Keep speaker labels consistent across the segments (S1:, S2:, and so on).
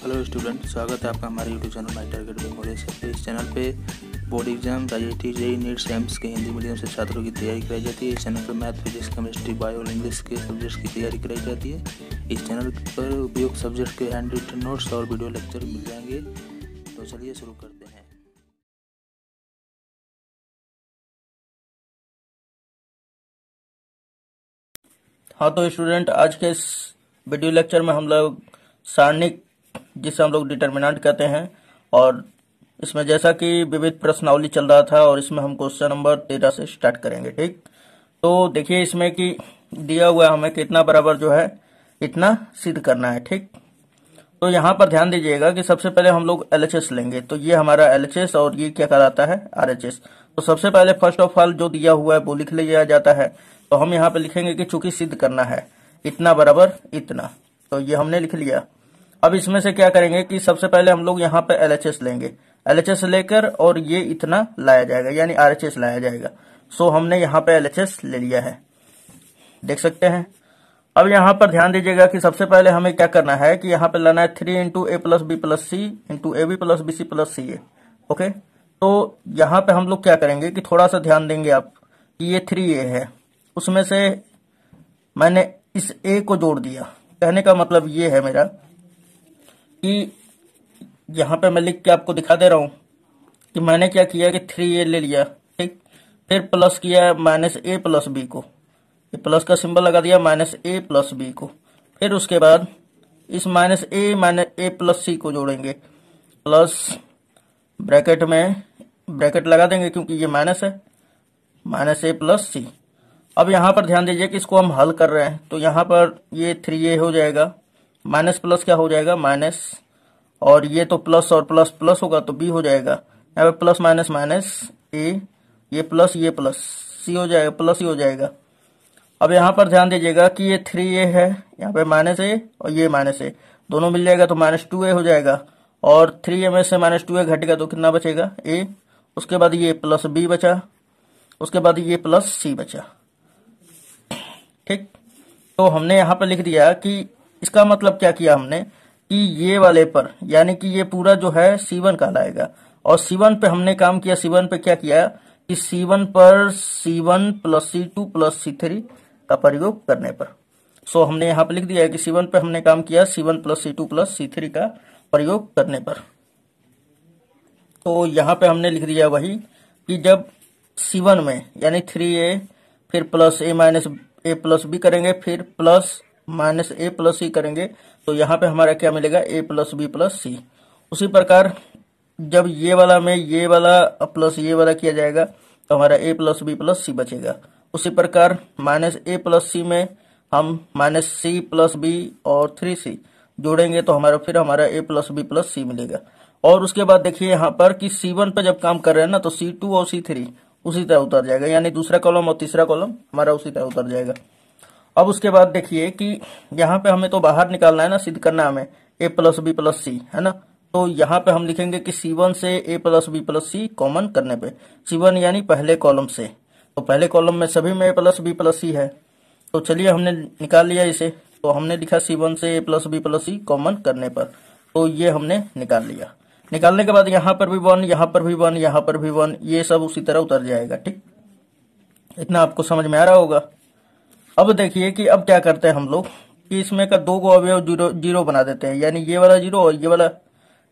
S1: Hello student स्वागत है आपका हमारे YouTube channel my target memorious पे इस चैनल पे board exam I JEE NEET Sam's के हिंदी मीडियम से छात्रों की तैयारी कराई जाती है। इस चैनल पर मैथ फिजिक्स केमिस्ट्री बायो और इंग्लिश के सब्जेक्ट्स की तैयारी कराई जाती है। इस चैनल पर उपयुक्त सब्जेक्ट के हैंड रिटन नोट्स और वीडियो लेक्चर मिल जाएँगे। तो चलिए शुरू करते हैं।
S2: हाँ तो स्टूडेंट आज के इस वीडियो लेक्चर में हम लोग सारणिक जिसे हम लोग डिटर्मिनेंट कहते हैं। और इसमें जैसा कि विविध प्रश्नावली चल रहा था और इसमें हम क्वेश्चन नंबर तेरह से स्टार्ट करेंगे, ठीक? तो देखिए इसमें कि दिया हुआ हमें कितना बराबर जो है, इतना सिद्ध करना है, ठीक? तो यहाँ पर ध्यान दीजिएगा कि सबसे पहले हम लोग एलएचएस लेंगे। तो ये हमारा एलएचएस और ये क्या कहलाता है? आरएचएस तो सबसे पहले फ़र्स्ट ऑफ़ ऑल जो दिया हुआ है वो लिख लिया जाता है। तो हम यहाँ पे लिखेंगे कि चूँकि सिद्ध करना है, इतना बराबर इतना। तो ये हमने लिख लिया। अब इसमें से क्या करेंगे कि सबसे पहले हम लोग यहाँ पे एलएचएस लेंगे। LHS लेकर और ये इतना लाया जाएगा, यानी आरएचएस लाया जाएगा। सो हमने यहाँ पे एलएचएस ले लिया है। देख सकते हैं। अब यहाँ पर ध्यान दीजिएगा कि सबसे पहले हमें क्या करना है कि यहाँ पे लाना है three into A plus B plus C into A B plus B C plus C A okay तो यहाँ पे हम लोग क्या करेंगे कि थोड़ा सा ध्यान देंगे आप कि ये थ्री ए है। उसमें से मैंने इस ए को जोड़ दिया। कहने का मतलब ये है मेरा कि यहाँ पे मैं लिख के आपको दिखा दे रहा हूँ कि मैंने क्या किया कि थ्री ए ले लिया, ठीक? फिर प्लस किया माइनस ए प्लस बी को। प्लस का सिंबल लगा दिया माइनस ए प्लस बी को। फिर उसके बाद इस minus A minus A plus C को जोड़ेंगे। प्लस ब्रैकेट में ब्रैकेट लगा देंगे क्योंकि ये माइनस है। माइनस ए प्लस सी अब यहाँ पर ध्यान दीजिए कि इसको हम हल कर रहे हैं तो यहाँ पर ये थ्री ए हो जाएगा। माइनस प्लस क्या हो जाएगा? माइनस। और ये तो प्लस और प्लस प्लस होगा तो बी हो जाएगा। यहाँ पे प्लस माइनस माइनस ए, ये प्लस ये प्लस। सी हो जाएगा, प्लस ही हो जाएगा। अब यहाँ पर ध्यान दीजिएगा कि ये थ्री ए है। यहाँ पे माइनस ए और ये माइनस ए। दोनों मिल जाएगा तो माइनस टू ए हो जाएगा। और थ्री ए में से माइनस टू ए घटेगा तो कितना बचेगा? ए। उसके बाद ये प्लस बी बचा। उसके बाद ये प्लस सी बचा। ठीक? तो हमने यहाँ पर लिख दिया कि इसका मतलब क्या किया हमने? कि ये वाले पर, यानी कि ये पूरा जो है सी वन कहलाएगा। और सी वन पे हमने काम किया सी वन पे क्या किया? कि सी वन पर C one plus C two plus C three का प्रयोग करने पर। सो हमने यहाँ पे लिख दिया है कि सी वन पे हमने काम किया C one plus C two plus C three का प्रयोग करने पर। तो यहाँ पे हमने लिख दिया वही कि जब सी वन में, यानी थ्री ए फिर plus A minus A plus B करेंगे, फिर plus minus A plus C करेंगे तो यहाँ पे हमारा क्या मिलेगा? A plus B plus C. उसी प्रकार जब ये वाला में ये वाला प्लस ये वाला किया जाएगा तो हमारा A plus B plus C बचेगा। उसी प्रकार माइनस ए प्लस सी में हम माइनस सी प्लस बी और थ्री सी जोड़ेंगे तो हमारा फिर हमारा A plus B plus C मिलेगा। और उसके बाद देखिए यहाँ पर कि सी वन पे जब काम कर रहे हैं ना तो सी टू और सी थ्री उसी तरह उतर जाएगा। यानी दूसरा कॉलम और तीसरा कॉलम हमारा उसी तरह उतर जाएगा। अब उसके बाद देखिए कि यहाँ पे हमें तो बाहर निकालना है ना सिद्ध करना हमें A plus B plus C है ना? तो यहाँ पे हम लिखेंगे कि सी वन से A plus B plus C common करने पे। सी वन यानी पहले कॉलम से। तो पहले कॉलम में सभी में A plus B plus C है। तो चलिए हमने निकाल लिया इसे। तो हमने लिखा सी वन से A plus B plus C common करने पर। तो ये हमने निकाल लिया। निकालने के बाद यहाँ पर भी वन यहाँ पर भी वन यहाँ पर भी वन ये सब उसी तरह उतर जाएगा, ठीक? इतना आपको समझ में आ रहा होगा? अब देखिए कि अब क्या करते हैं हम लोग कि इसमें का दो को अवयव ज़ीरो ज़ीरो बना देते हैं। यानी ये वाला ज़ीरो और ये वाला,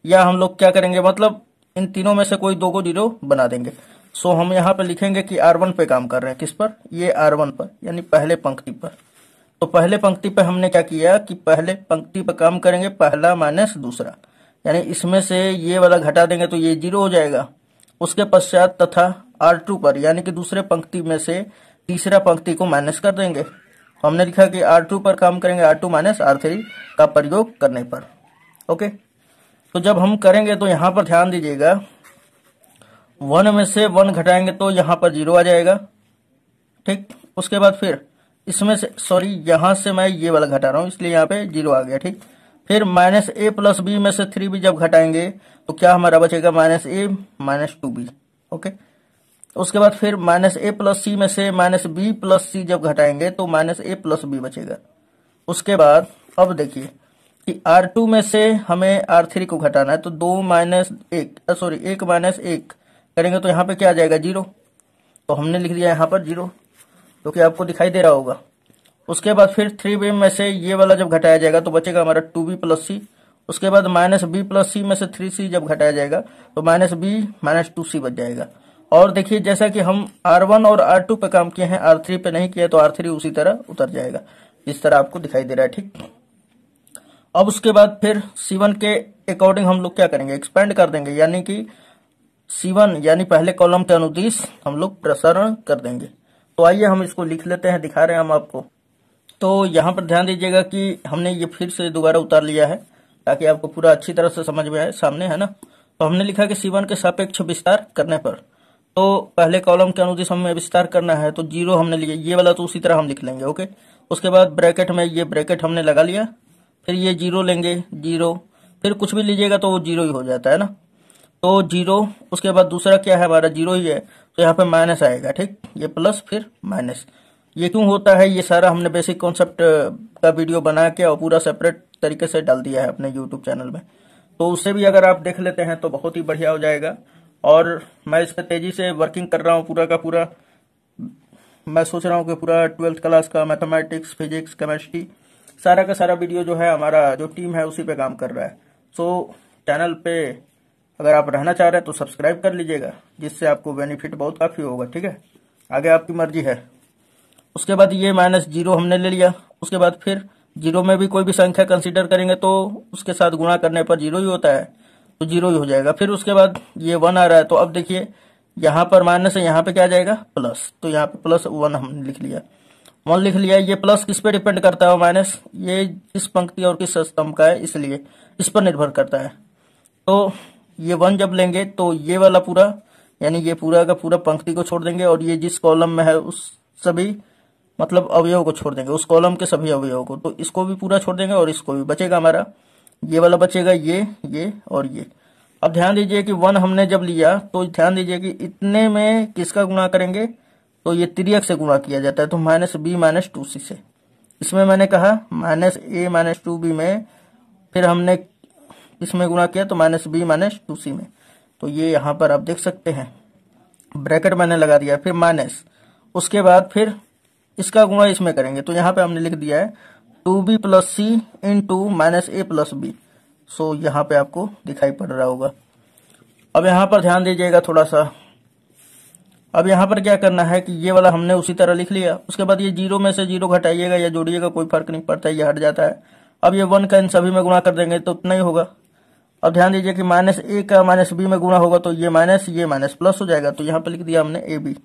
S2: या हम लोग क्या करेंगे? मतलब इन तीनों में से कोई दो को ज़ीरो बना देंगे। सो हम यहाँ पे लिखेंगे कि आर वन पे काम कर रहे हैं। किस पर? ये आर वन पर, यानी पहले पंक्ति पर। तो पहले पंक्ति पर हमने क्या किया कि पहले पंक्ति पर काम करेंगे पहला माइनस दूसरा। यानी इसमें से ये वाला घटा देंगे तो ये ज़ीरो हो जाएगा। उसके पश्चात तथा आर टू पर, यानी कि दूसरे पंक्ति में से तीसरा पंक्ति को माइनस कर देंगे। हमने लिखा कि आर टू पर काम करेंगे R two minus R three का प्रयोग करने पर। ओके तो जब हम करेंगे तो यहाँ पर ध्यान दीजिएगा। वन में से वन घटाएँगे तो यहाँ पर ज़ीरो आ जाएगा। ठीक? उसके बाद फिर इसमें से सॉरी यहाँ से मैं ये वाला घटा रहा हूँ, इसलिए यहाँ पे ज़ीरो आ गया, ठीक? फिर माइनस ए प्लस बी में से थ्री बी जब घटाएँगे तो क्या हमारा बचेगा? Minus A minus two B okay उसके बाद फिर माइनस ए प्लस सी में से माइनस बी प्लस सी जब घटाएँगे तो माइनस ए प्लस बी बचेगा। उसके बाद, अब देखिए कि आर टू में से हमें आर थ्री को घटाना है तो दो माइनस एक सॉरी, एक माइनस एक करेंगे तो यहाँ पे क्या आ जाएगा? ज़ीरो। तो हमने लिख दिया यहाँ पर ज़ीरो, जो कि आपको दिखाई दे रहा होगा। उसके बाद फिर थ्री बी में से ये वाला जब घटाया जाएगा तो बचेगा हमारा टू बी प्लस सी। उसके बाद माइनस बी प्लस सी में से थ्री सी जब घटाया जाएगा तो minus B minus two C बच जाएगा। और देखिए, जैसा कि हम आर वन और आर टू पे काम किए हैं आर थ्री पे नहीं किया तो आर थ्री उसी तरह उतर जाएगा। इस तरह आपको दिखाई दे रहा है, ठीक? अब उसके बाद फिर सी वन के अकॉर्डिंग हम लोग क्या करेंगे? एक्सपेंड कर देंगे, यानी कि सी वन यानी पहले कॉलम के अनुदिश हम लोग प्रसारण कर देंगे। तो आइए हम इसको लिख लेते हैं, दिखा रहे हैं हम आपको। तो यहाँ पर ध्यान दीजिएगा कि हमने ये फिर से दोबारा उतार लिया है, ताकि आपको पूरा अच्छी तरह से समझ में आए सामने, है ना? तो हमने लिखा कि सी वन के सापेक्ष विस्तार करने पर तो पहले कॉलम के अनुदिश हमें विस्तार करना है तो ज़ीरो हमने लिया, ये वाला तो उसी तरह हम लिख लेंगे, ओके? उसके बाद ब्रैकेट में ये ब्रैकेट हमने लगा लिया, फिर ये ज़ीरो लेंगे, ज़ीरो। फिर कुछ भी लीजिएगा तो वो ज़ीरो ही हो जाता है ना? तो ज़ीरो, उसके बाद दूसरा क्या है हमारा? ज़ीरो ही है तो यहाँ पे माइनस आएगा, ठीक? ये प्लस, फिर माइनस। ये क्यों होता है? ये सारा हमने बेसिक कॉन्सेप्ट का वीडियो बना के और पूरा सेपरेट तरीके से डाल दिया है अपने यूट्यूब चैनल में। तो उससे भी अगर आप देख लेते हैं तो बहुत ही बढ़िया हो जाएगा। और मैं इस पर तेज़ी से वर्किंग कर रहा हूँ पूरा का पूरा। मैं सोच रहा हूँ कि पूरा ट्वेल्थ क्लास का मैथमेटिक्स फिजिक्स केमिस्ट्री सारा का सारा वीडियो जो है हमारा जो टीम है उसी पे काम कर रहा है। सो so, चैनल पे अगर आप रहना चाह रहे हैं तो सब्सक्राइब कर लीजिएगा जिससे आपको बेनिफिट बहुत काफ़ी होगा ठीक है? आगे आपकी मर्ज़ी है। उसके बाद ये माइनस ज़ीरो हमने ले लिया। उसके बाद फिर ज़ीरो में भी कोई भी संख्या कंसिडर करेंगे तो उसके साथ गुणा करने पर ज़ीरो ही होता है। तो ज़ीरो ही हो जाएगा। फिर उसके बाद ये वन आ रहा है तो अब देखिए, यहाँ पर माइनस है, यहाँ पे क्या जाएगा? प्लस। तो यहाँ पे प्लस वन हमने लिख लिया। वन लिख लिया, ये प्लस किस पे डिपेंड करता है? माइनस, ये किस पंक्ति और किस स्तंभ का है, इसलिए इस पर निर्भर करता है। तो ये वन जब लेंगे तो ये वाला पूरा, यानी ये पूरा का पूरा पंक्ति को छोड़ देंगे, और ये जिस कॉलम में है, उस सभी मतलब अवयव को छोड़ देंगे, उस कॉलम के सभी अवयव को। तो इसको भी पूरा छोड़ देंगे और इसको भी। बचेगा हमारा ये वाला बचेगा ये ये और ये। अब ध्यान दीजिए कि वन हमने जब लिया तो ध्यान दीजिए कि इतने में किसका गुणा करेंगे? तो ये त्रियक से गुणा किया जाता है तो minus B minus two C से। इसमें मैंने कहा, minus A minus two B में, फिर हमने इसमें गुणा किया तो minus B minus two C में। तो ये यहाँ पर आप देख सकते हैं। ब्रैकेट मैंने लगा दिया, फिर माइनस। उसके बाद फिर इसका गुणा इसमें करेंगे। तो यहाँ पे हमने लिख दिया है two B plus C in two minus A plus B. So यहाँ पे आपको दिखाई पड़ रहा होगा। अब यहाँ पर ध्यान दीजिएगा थोड़ा सा। अब यहाँ पर क्या करना है कि ये वाला हमने उसी तरह लिख लिया। उसके बाद ये ज़ीरो में से ज़ीरो घटाइएगा या जोड़िएगा, कोई फ़र्क नहीं पड़ता, ये हट जाता है। अब ये वन का इन सभी में गुणा कर देंगे तो उतना ही होगा। अब ध्यान दीजिए कि माइनस ए का माइनस बी में गुणा होगा तो ये माइनस ये माइनस प्लस हो जाएगा। तो यहाँ पर लिख दिया हमने ए बी।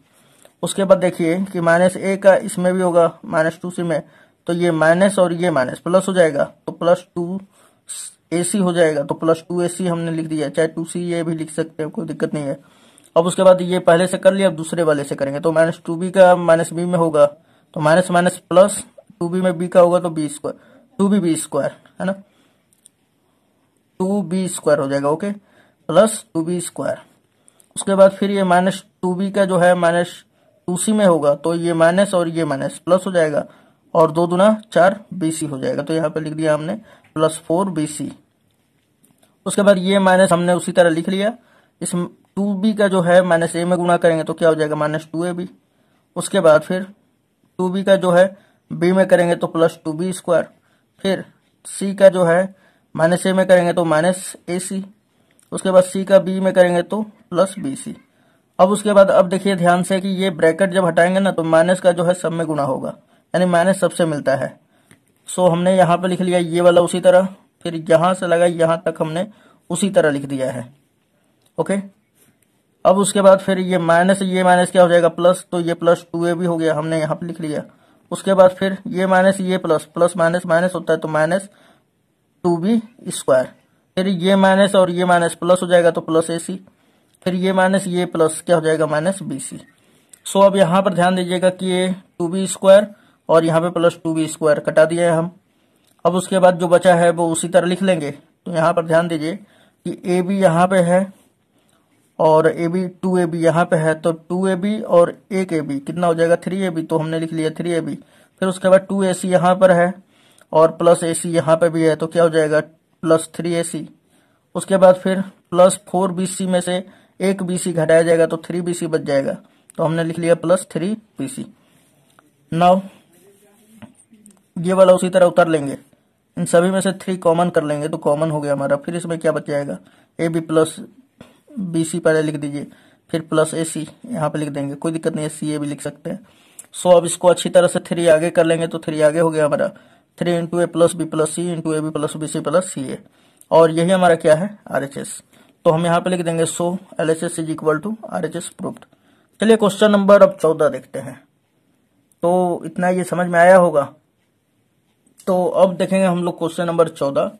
S2: उसके बाद देखिए कि माइनस ए का इसमें भी होगा, माइनस टू सी में। तो ये माइनस और ये माइनस प्लस हो जाएगा तो प्लस टू ए सी हो जाएगा तो प्लस टू ए सी हमने लिख दिया, चाहे टू सी ये भी लिख सकते हैं, कोई दिक्कत नहीं है। अब उसके बाद ये पहले से कर लिया, अब दूसरे वाले से करेंगे तो माइनस टू बी का माइनस बी में होगा तो minus minus plus two B में बी का होगा तो B square two B B square है ना? टू बी स्क्वायर हो जाएगा okay plus two B square उसके बाद फिर ये माइनस टू बी का जो है माइनस टू सी में होगा तो ये माइनस और ये माइनस प्लस हो जाएगा और दो दुना चार बीसी हो जाएगा। तो यहाँ पर लिख दिया हमने प्लस फोर बीसी उसके बाद ये माइनस हमने उसी तरह लिख लिया। इस टू बी का जो है माइनस ए में गुणा करेंगे तो क्या हो जाएगा? माइनस टू ए बी उसके बाद फिर टू बी का जो है बी में करेंगे तो प्लस टू बी स्क्वायर फिर सी का जो है माइनस ए में करेंगे तो माइनस ए सी उसके बाद सी का बी में करेंगे तो प्लस बी सी अब उसके बाद अब देखिए ध्यान से कि ये ब्रैकेट जब हटाएँगे ना तो माइनस का जो है सब में गुणा होगा। यानी माइनस सबसे मिलता है। सो हमने यहाँ पे लिख लिया ये वाला उसी तरह, फिर यहाँ से लगा यहाँ तक हमने उसी तरह लिख दिया है। ओके अब उसके बाद फिर ये माइनस ये माइनस क्या हो जाएगा? प्लस तो ये प्लस टू ए भी हो गया, हमने यहाँ पे लिख लिया। उसके बाद फिर ये माइनस, ये प्लस प्लस माइनस माइनस होता है तो माइनस टू बी स्क्वायर। फिर ये माइनस और ये माइनस प्लस हो जाएगा तो प्लस ए सी। फिर ये माइनस, ये प्लस क्या हो जाएगा? Minus B C. सो अब यहाँ पर ध्यान दीजिएगा कि ये टू बी स्क्वायर और यहाँ पे प्लस टू बी स्क्वायर कटा दिया है हम। अब उसके बाद जो बचा है वो उसी तरह लिख लेंगे। तो यहाँ पर ध्यान दीजिए कि ए बी यहाँ पे है और A B two A B यहाँ पे है। तो टू ए बी और एक ए बी कितना हो जाएगा? थ्री ए बी तो हमने लिख लिया थ्री ए बी फिर उसके बाद टू ए सी यहाँ पर है और प्लस ए सी यहाँ पे भी है। तो क्या हो जाएगा? प्लस थ्री ए सी उसके बाद फिर प्लस फोर बी सी में से एक बी सी घटाया जाएगा तो थ्री बी सी बच जाएगा। तो हमने लिख लिया plus three B C now ये वाला उसी तरह उतर लेंगे। इन सभी में से थ्री कॉमन कर लेंगे तो कॉमन हो गया हमारा। फिर इसमें क्या बच जाएगा A B plus B C पहले लिख दीजिए। फिर प्लस ए सी यहाँ पे लिख देंगे। कोई दिक्कत नहीं है सी ए भी लिख सकते हैं। सो अब इसको अच्छी तरह से थ्री आगे कर लेंगे तो थ्री आगे हो गया हमारा। Three into A plus B plus C into A B plus B C plus C A और यही हमारा क्या है? आर एच एस तो हम यहाँ पे लिख देंगे so L H S is equal to R H S proved चलिए क्वेश्चन नंबर अब चौदह देखते हैं। तो इतना ये समझ में आया होगा। तो अब देखेंगे हम लोग क्वेश्चन नंबर चौदह।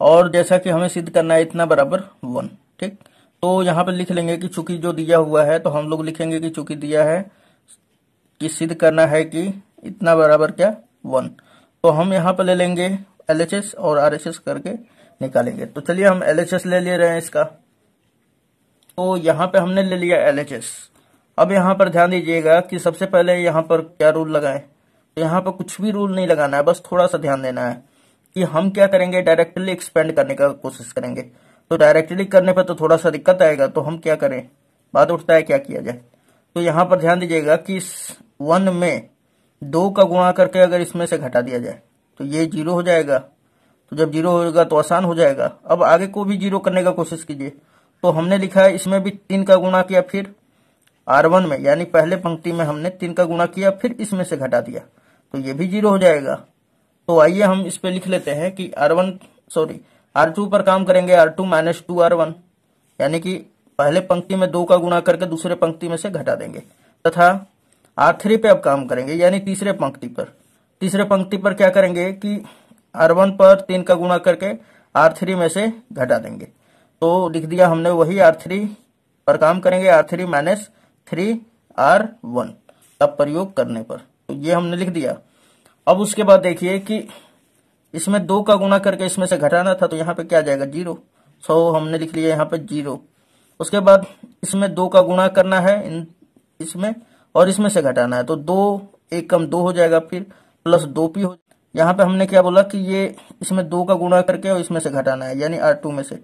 S2: और जैसा कि हमें सिद्ध करना है इतना बराबर वन, ठीक? तो यहाँ पर लिख लेंगे कि चूँकि जो दिया हुआ है तो हम लोग लिखेंगे कि चूँकि दिया है, कि सिद्ध करना है कि इतना बराबर क्या? वन। तो हम यहाँ पर ले लेंगे एलएचएस और आर करके निकालेंगे। तो चलिए हम एलएचएस ले ले रहे हैं इसका। तो यहाँ पे हमने ले लिया एलएचएस। अब यहाँ पर ध्यान दीजिएगा कि सबसे पहले यहाँ पर क्या रूल लगाए? यहाँ पर कुछ भी रूल नहीं लगाना है, बस थोड़ा सा ध्यान देना है कि हम क्या करेंगे डायरेक्टली एक्सपेंड करने का कोशिश करेंगे। तो डायरेक्टली करने पर तो थोड़ा सा दिक्कत आएगा तो हम क्या करें? बात उठता है क्या किया जाए? तो यहाँ पर ध्यान दीजिएगा कि वन में दो का गुणा करके अगर इसमें से घटा दिया जाए तो ये ज़ीरो हो जाएगा। तो जब ज़ीरो होगा तो आसान हो जाएगा। अब आगे को भी ज़ीरो करने का कोशिश कीजिए। तो हमने लिखा है इसमें भी तीन का गुणा किया, फिर आर वन में, यानी पहले पंक्ति में हमने तीन का गुणा किया, फिर इसमें से घटा दिया। तो ये भी ज़ीरो हो जाएगा। तो आइए हम इस पे लिख लेते हैं कि R one sorry R two पर काम करेंगे R two minus two R one यानी कि पहले पंक्ति में दो का गुणा करके दूसरे पंक्ति में से घटा देंगे। तथा आर थ्री पे अब काम करेंगे, यानी तीसरे पंक्ति पर। तीसरे पंक्ति पर क्या करेंगे कि आर वन पर तीन का गुणा करके आर थ्री में से घटा देंगे। तो लिख दिया हमने वही आर थ्री पर काम करेंगे R three minus three R one का प्रयोग करने पर। तो ये हमने लिख दिया। अब उसके बाद देखिए कि इसमें दो का गुणा करके इसमें से घटाना था तो यहाँ पे क्या जाएगा? ज़ीरो। सो हमने लिख लिया यहाँ पे ज़ीरो। उसके बाद इसमें दो का गुणा करना है इसमें और इसमें से घटाना है। तो दो एक कम दो हो जाएगा फिर प्लस दो पी हो यहाँ पे हमने क्या बोला कि ये इसमें दो का गुणा करके और इसमें से घटाना है, यानी आर टू में से।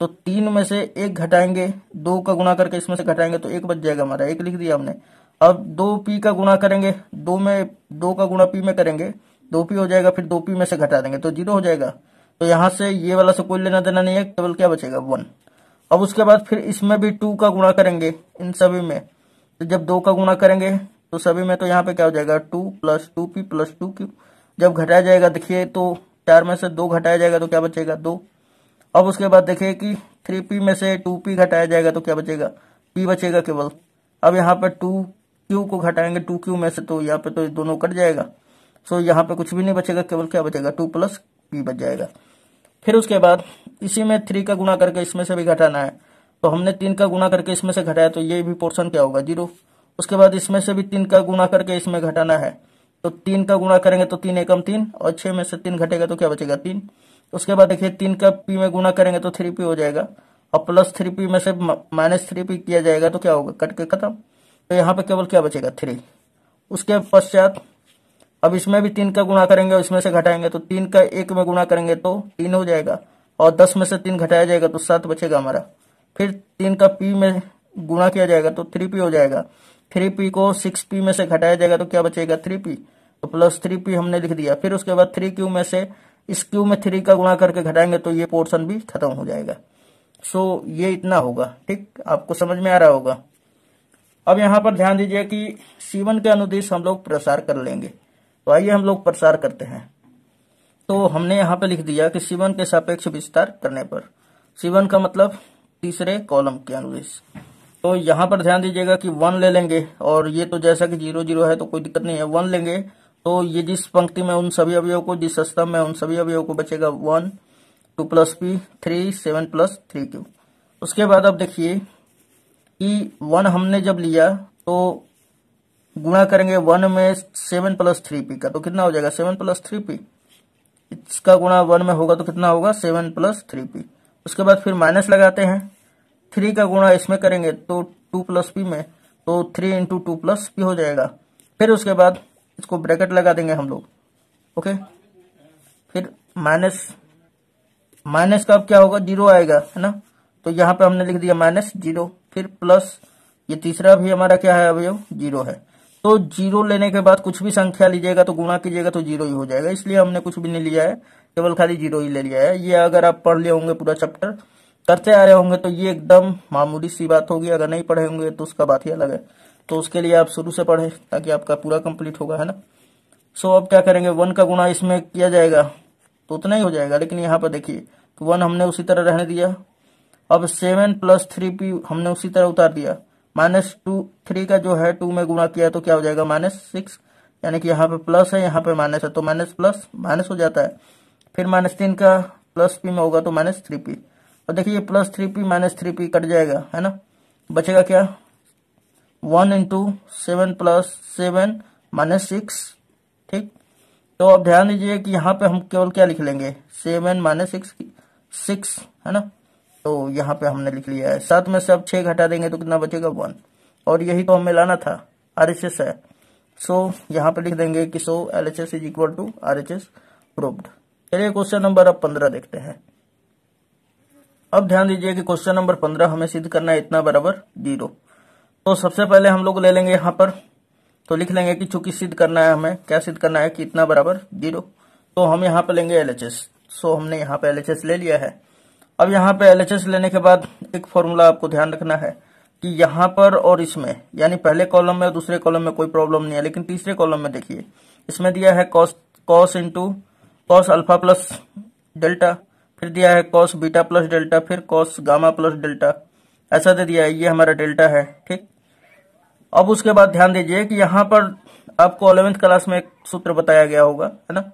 S2: तो तीन में से एक घटाएँगे, दो का गुणा करके इसमें से घटाएँगे तो एक बच जाएगा हमारा। एक लिख दिया हमने। अब दो पी का गुणा करेंगे, दो में, दो का गुणा पी में करेंगे, दो पी हो जाएगा, फिर दो पी में से घटा देंगे तो ज़ीरो हो जाएगा। तो यहाँ से ये वाला से कोई लेना देना नहीं है, केवल क्या बचेगा? वन। अब उसके बाद फिर इसमें भी टू का गुणा करेंगे, इन सभी में। तो जब दो का गुणा करेंगे तो सभी में तो यहाँ पे क्या हो जाएगा? Two plus two P plus two Q जब घटाया जाएगा, देखिए तो चार में से दो घटाया जाएगा तो क्या बचेगा? दो। अब उसके बाद देखिए कि थ्री पी में से टू पी घटाया जाएगा तो क्या बचेगा? पी बचेगा केवल। अब यहाँ पे टू क्यू को घटाएँगे टू क्यू में से तो यहाँ पे तो दोनों कट जाएगा। सो यहाँ पे कुछ भी नहीं बचेगा, केवल क्या बचेगा? टू प्लस पी बच जाएगा। फिर उसके बाद इसी में थ्री का गुणा करके इसमें से भी घटाना है। तो हमने तीन का गुणा करके इसमें से घटाया तो ये भी पोर्शन क्या होगा? ज़ीरो उसके बाद इसमें से भी तीन का गुणा करके इसमें घटाना है। तो तीन का गुणा करेंगे तो तीन एकम तीन, और छह में से तीन घटेगा तो क्या बचेगा? तीन। उसके बाद देखिए, तीन का पी में गुणा करेंगे तो थ्री पी हो जाएगा, और प्लस थ्री पी में से माइनस थ्री पी किया जाएगा तो क्या होगा? कट के खत्म। तो यहाँ पे केवल क्या बचेगा? थ्री उसके पश्चात, अब इसमें भी तीन का गुणा करेंगे इसमें से घटाएँगे तो तीन का एक में गुणा करेंगे तो तीन हो जाएगा। और दस में से तीन घटाया जाएगा तो सात बचेगा हमारा। फिर तीन का पी में गुणा किया जाएगा तो थ्री पी हो जाएगा। थ्री पी को सिक्स पी में से घटाया जाएगा तो क्या बचेगा? Three P. तो प्लस थ्री पी हमने लिख दिया। फिर उसके बाद थ्री क्यू में से इस क्यू में थ्री का गुणा करके घटाएँगे तो ये पोर्शन भी खत्म हो जाएगा। सो ये इतना होगा, ठीक? आपको समझ में आ रहा होगा। अब यहाँ पर ध्यान दीजिए कि सीवन के अनुदेश हम लोग प्रसार कर लेंगे। तो आइए हम लोग प्रसार करते हैं। तो हमने यहाँ पे लिख दिया कि सीवन के सापेक्ष विस्तार करने पर। सीवन का मतलब तीसरे कॉलम के अनुदेश। तो यहाँ पर ध्यान दीजिएगा कि वन ले लेंगे और ये तो जैसा कि ज़ीरो ज़ीरो है तो कोई दिक्कत नहीं है, वन लेंगे। तो ये जिस पंक्ति में उन सभी अवयव को, जिस स्तंभ में उन सभी अवयव को बचेगा, one, two plus P, three, seven plus three Q. उसके बाद अब देखिए कि वन हमने जब लिया तो गुणा करेंगे वन में सेवन प्लस थ्री पी का तो कितना हो जाएगा? Seven plus three P. इसका गुणा वन में होगा तो कितना होगा? Seven plus three P. उसके बाद फिर माइनस लगाते हैं। थ्री का गुणा इसमें करेंगे तो टू प्लस पी में तो three into two plus P हो जाएगा। फिर उसके बाद इसको ब्रैकेट लगा देंगे हम लोग। ओके? फिर माइनस माइनस का अब क्या होगा? ज़ीरो आएगा, है ना? तो यहाँ पे हमने लिख दिया माइनस ज़ीरो। फिर प्लस ये तीसरा भी हमारा क्या है अवयव? ज़ीरो है। तो ज़ीरो लेने के बाद कुछ भी संख्या लीजिएगा तो गुणा कीजिएगा तो ज़ीरो ही हो जाएगा। इसलिए हमने कुछ भी नहीं लिया है, केवल खाली ज़ीरो ही ले लिया है। ये अगर आप पढ़ लिए होंगे पूरा चैप्टर करते आ रहे होंगे तो ये एकदम मामूली सी बात होगी। अगर नहीं पढ़े होंगे तो उसका बात ही अलग है। तो उसके लिए आप शुरू से पढ़े ताकि आपका पूरा कंप्लीट होगा, है ना? सो अब क्या करेंगे? वन का गुणा इसमें किया जाएगा तो उतना ही हो जाएगा। लेकिन यहाँ पर देखिए तो वन हमने उसी तरह रहने दिया। अब सेवन प्लस थ्री पी हमने उसी तरह उतार दिया। माइनस टू, थ्री का जो है टू में गुणा किया तो क्या हो जाएगा? माइनस सिक्स, यानी कि यहाँ पे प्लस है, यहाँ पे माइनस है तो माइनस प्लस माइनस हो जाता है। फिर माइनस तीन का प्लस पी में होगा तो माइनस थ्री पी। और देखिए, plus three P minus three P cut जाएगा, है ना? बचेगा क्या? One into seven plus seven minus six, ठीक? तो अब ध्यान दीजिए कि यहाँ पे हम केवल क्या लिख लेंगे? सेवन माइनस सिक्स सिक्स, है ना? तो यहाँ पे हमने लिख लिया है सात में से अब छह घटा देंगे तो कितना बचेगा वन। और यही तो हमें लाना था आर एच एस है। सो so, यहाँ पे लिख देंगे कि so L H S is equal to R H S proved चलिए क्वेश्चन नंबर अब पंद्रह देखते हैं। अब ध्यान दीजिए कि क्वेश्चन नंबर पंद्रह हमें सिद्ध करना है इतना बराबर ज़ीरो। तो सबसे पहले हम लोग ले लेंगे यहाँ पर तो लिख लेंगे कि चूँकि सिद्ध करना है हमें क्या सिद्ध करना है कि इतना बराबर ज़ीरो। तो हम यहाँ पे लेंगे एल एच एस सो हमने यहाँ पे एल एच एस ले लिया है। अब यहाँ पे एलएचएस लेने के बाद एक फॉर्मूला आपको ध्यान रखना है कि यहाँ पर और इसमें, यानी पहले कॉलम में और दूसरे कॉलम में कोई प्रॉब्लम नहीं है, लेकिन तीसरे कॉलम में देखिए, इसमें दिया है cos cos into cos alpha plus delta फिर दिया है कॉस बीटा प्लस डेल्टा फिर कॉस गामा प्लस डेल्टा ऐसा दे दिया है, ये हमारा डेल्टा है, ठीक? अब उसके बाद ध्यान दीजिए कि यहाँ पर आपको अलेवेंथ क्लास में एक सूत्र बताया गया होगा, है ना?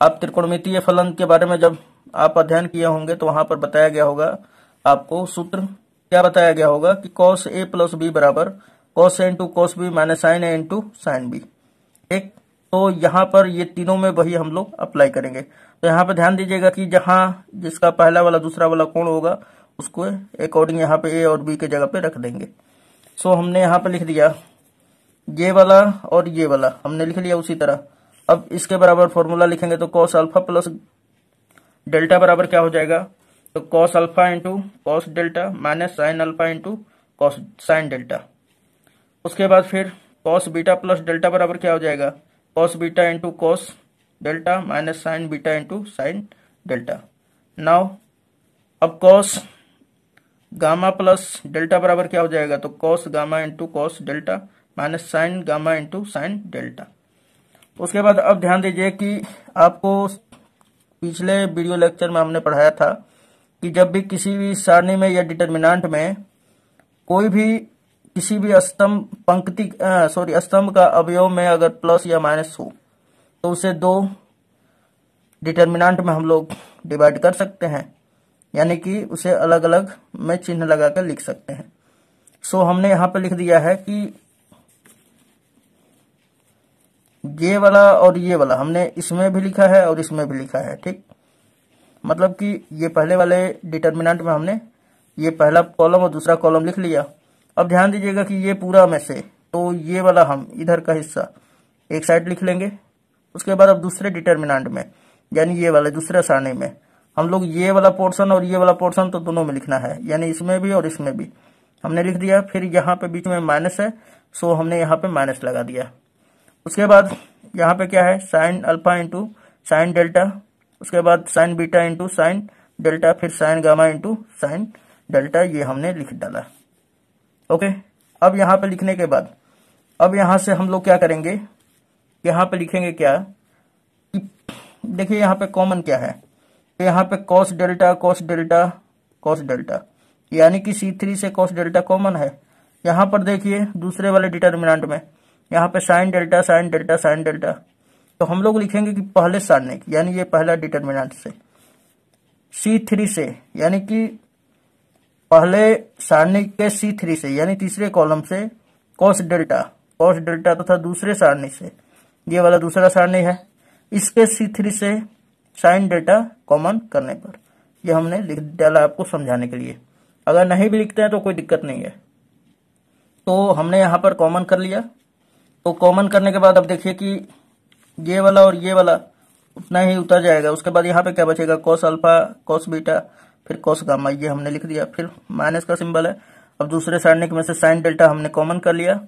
S2: आप त्रिकोणमितीय फलन के बारे में जब आप अध्ययन किए होंगे तो वहाँ पर बताया गया होगा, आपको सूत्र क्या बताया गया होगा कि कॉस ए प्लस बी बराबर cos A into cos B minus sine A into sine B ठीक? तो यहाँ पर ये तीनों में वही हम लोग अप्लाई करेंगे। तो यहाँ पर ध्यान दीजिएगा कि जहाँ जिसका पहला वाला, दूसरा वाला कोण होगा, उसको अकॉर्डिंग यहाँ पे ए और बी के जगह पे रख देंगे। सो हमने यहाँ पे लिख दिया, ये वाला और ये वाला, हमने लिख लिया उसी तरह। अब इसके बराबर फॉर्मूला लिखेंगे तो कॉस अल्फ़ा प्लस डेल्टा बराबर क्या हो जाएगा? तो cos alpha into cos delta minus sine alpha into cos sine delta उसके बाद फिर कॉस बीटा प्लस डेल्टा बराबर क्या हो जाएगा? Cos beta into cos delta minus sine beta into sine delta now अब कॉस गामा प्लस डेल्टा बराबर क्या हो जाएगा? तो cos gamma into cos delta minus sine gamma into sine delta उसके बाद अब ध्यान दीजिए कि आपको पिछले वीडियो लेक्चर में हमने पढ़ाया था कि जब भी किसी भी सारणी में या डिटर्मिनांट में कोई भी किसी भी स्तंभ पंक्ति सॉरी स्तंभ का अवयव में अगर प्लस या माइनस हो तो उसे दो डिटर्मिनांट में हम लोग डिवाइड कर सकते हैं। यानी कि उसे अलग अलग में चिन्ह लगाकर लिख सकते हैं। सो हमने यहाँ पर लिख दिया है कि ये वाला और ये वाला, हमने इसमें भी लिखा है और इसमें भी लिखा है, ठीक? मतलब कि ये पहले वाले डिटर्मिनेंट में हमने ये पहला कॉलम और दूसरा कॉलम लिख लिया। अब ध्यान दीजिएगा कि ये पूरा में से तो ये वाला हम इधर का हिस्सा एक साइड लिख लेंगे, उसके बाद अब दूसरे डिटर्मिनेंट में, यानी ये वाले दूसरे सारणी में, हम लोग ये वाला पोर्शन और ये वाला पोर्शन तो दोनों में लिखना है, यानी इसमें भी और इसमें भी। हमने लिख दिया, फिर यहाँ पे बीच में माइनस है सो हमने यहाँ पे माइनस लगा दिया। उसके बाद यहाँ पे क्या है? Sine alpha into sine delta उसके बाद sine beta into sine delta फिर sine gamma into sine delta ये हमने लिख डाला। ओके अब यहाँ पे लिखने के बाद, अब यहाँ से हम लोग क्या करेंगे? यहाँ पे लिखेंगे क्या? देखिए यहाँ पे कॉमन क्या है? यहाँ पे cos delta cos delta cos delta यानी कि सी थ्री से कॉस डेल्टा कॉमन है। यहाँ पर देखिए दूसरे वाले डिटर्मिनेंट में यहाँ पे sine delta sine delta sine delta. तो हम लोग लिखेंगे कि पहले सारणी यानी ये पहला डिटर्मिनेंट से। सी थ्री से, यानी कि पहले सारणी के सी थ्री से, यानी तीसरे कॉलम से कॉस डेल्टा। कॉस डेल्टा तथा तो दूसरे सारणी से। ये वाला दूसरा सारणी है। इसके सी थ्री से साइन डेटा कॉमन करने पर। ये हमने लिख डाला आपको समझाने के लिए। अगर नहीं भी लिखते हैं तो कोई दिक्कत नहीं है। तो हमने यहाँ पर कॉमन कर लिया। तो कॉमन करने के बाद अब देखिए कि ये वाला और ये वाला उतना ही उतर जाएगा। उसके बाद यहाँ पे क्या बचेगा? कॉस अल्फ़ा कॉस बीटा फिर कॉस गामा ये हमने लिख दिया। फिर माइनस का सिंबल है। अब दूसरे सारणिक में से साइन डेल्टा हमने कॉमन कर लिया।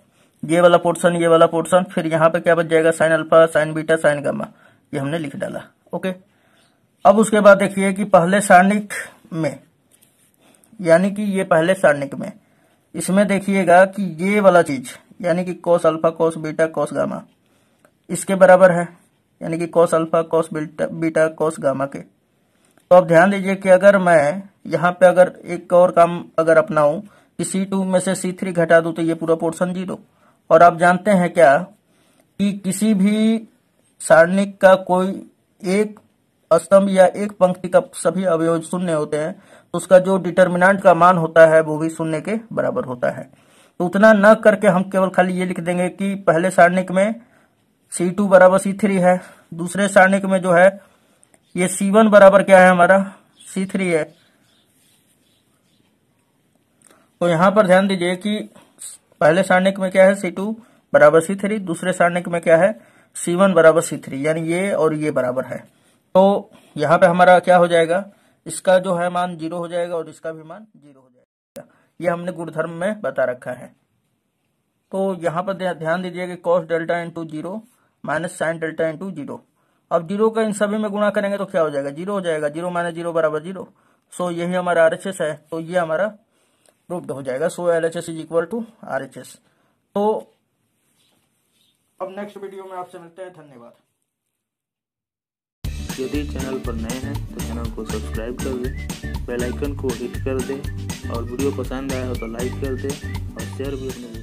S2: ये वाला पोर्शन ये वाला पोर्शन फिर यहाँ पे क्या बच जाएगा? Sine alpha sine beta sine gamma ये हमने लिख डाला। ओके अब उसके बाद देखिए कि पहले सारणिक में, यानी कि ये पहले सारणिक में, इसमें देखिएगा कि ये वाला चीज़ यानी कि cos alpha cos beta cos gamma इसके बराबर है, यानी कि cos alpha cos beta beta cos gamma के। तो अब ध्यान दीजिए कि अगर मैं यहाँ पे अगर एक और काम अगर अपनाऊं, कि सी टू में से सी थ्री घटा दूँ तो ये पूरा पोर्शन ज़ीरो और आप जानते हैं क्या कि किसी भी सारणिक का कोई एक स्तंभ या एक पंक्ति का सभी अवयव शून्य होते हैं तो उसका जो डिटर्मिनेंट का मान होता है, वो भी शून्य के बराबर होता है। तो उतना न करके हम केवल खाली ये लिख देंगे कि पहले सारणिक में सी टू बराबर सी थ्री है, दूसरे सारणिक में जो है, ये सी वन बराबर क्या है हमारा? सी थ्री है। तो यहाँ पर ध्यान दीजिए कि पहले सारणिक में क्या है? सी टू बराबर सी थ्री दूसरे सारणिक में क्या है? सी वन बराबर सी थ्री यानी ये और ये बराबर है। तो यहाँ पे हमारा क्या हो जाएगा? इसका जो है मान ज़ीरो हो जाएगा और इसका भी मान ज़ीरो हो जाएगा। ये हमने गुणधर्म में बता रखा है। तो यहाँ पर ध्यान दीजिए कि cos delta into zero minus sine delta into zero अब ज़ीरो का इन सभी में गुणा करेंगे तो क्या हो जाएगा? ज़ीरो हो जाएगा। ज़ीरो माइनस ज़ीरो बराबर ज़ीरो सो यही हमारा आर है। तो ये हमारा प्रूव्ड हो जाएगा। So L is equal to R तो अब नेक्स्ट वीडियो में आपसे मिलते हैं। धन्यवाद।
S1: यदि चैनल पर नए हैं तो चैनल को सब्सक्राइब कर दें। बेल आइकन को हिट कर दें। और वीडियो पसंद आया हो तो लाइक कर दे और शेयर भी अपने